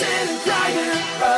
dancing, dying.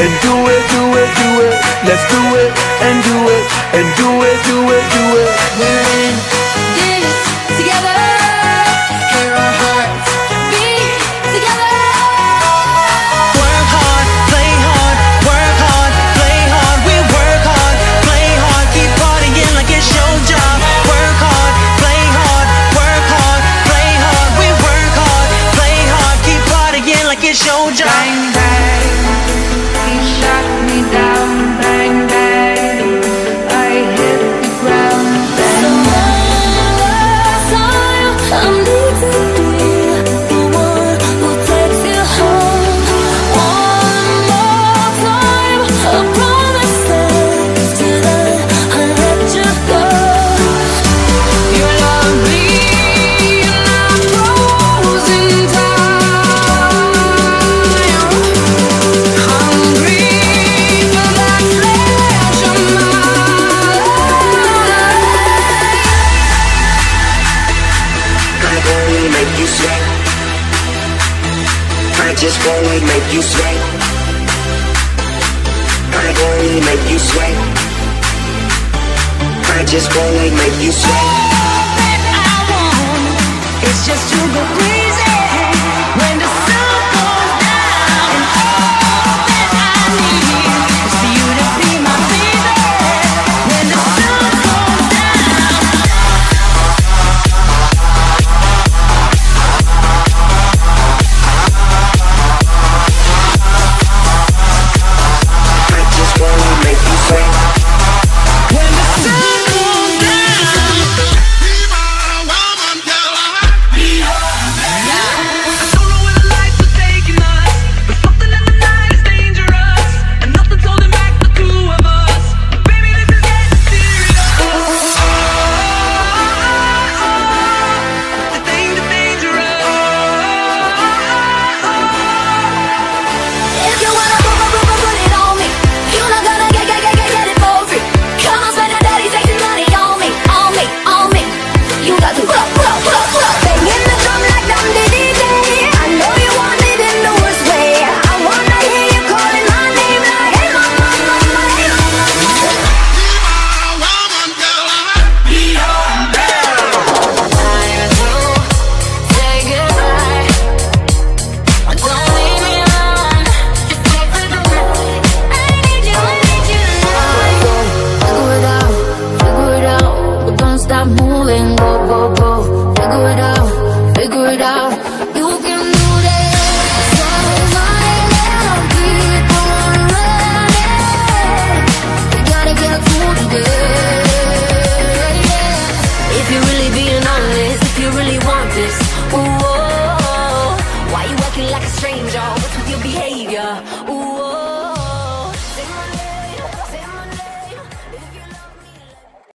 and do it, do it, do it. Let's do it. you sway. I wanna make you sway. I just wanna make you sway. All that I want is just to go free.